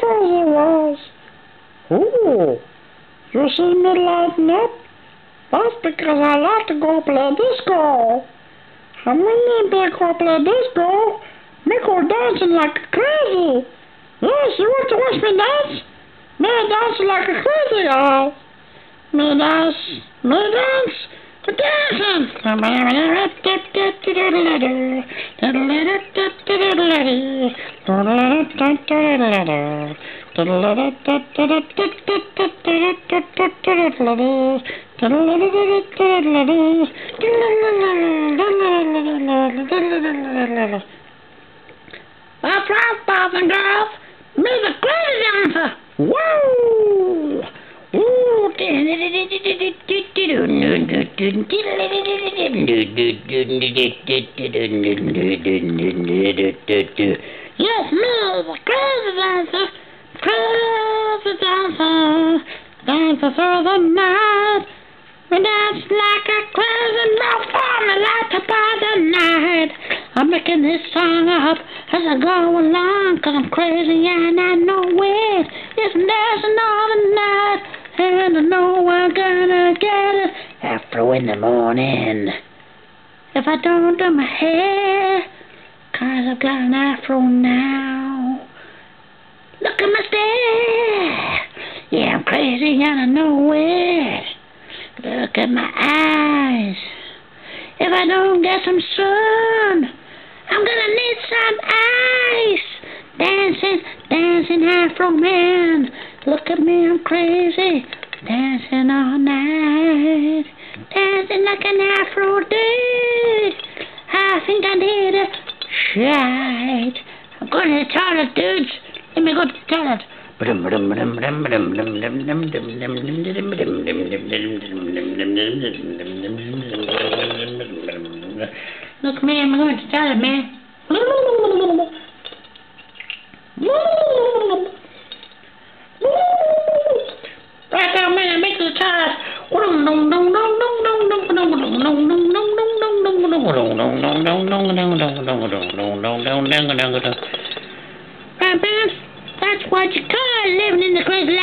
crazy was. Ooh, you see me lighting up? That's because I like to go play disco. And when me be go play disco, me go dancing like crazy. Yes, you want to watch me dance? Me dance like a crazy guy. Me dance, me dance, dancing. Look, me, boys and girls. Me the crazy dancer. Woo! Ooh. Yes, me the crazy dancer. Crazy dancer, dancer through the night. We dance like a crazy performer, like a by the night. I'm making this song up as I go along, cause I'm crazy and I know it. It's dancing all the night, and I know I'm gonna get it. Afro in the morning. If I don't do my hair, I've got an afro now. Look at my stare. Yeah, I'm crazy and I know it. Look at my eyes. If I don't get some sun, I'm gonna need some ice. Dancing, dancing Afro man. Look at me, I'm crazy. Dancing all night. Dancing like an Afro dude. I think I need a shite. I'm going to the toilet, dudes. Let me go to the toilet. Look, man, I'm going to the toilet, man. Right now, man, I make the toilet. Right, man? That's what you call living in the crazy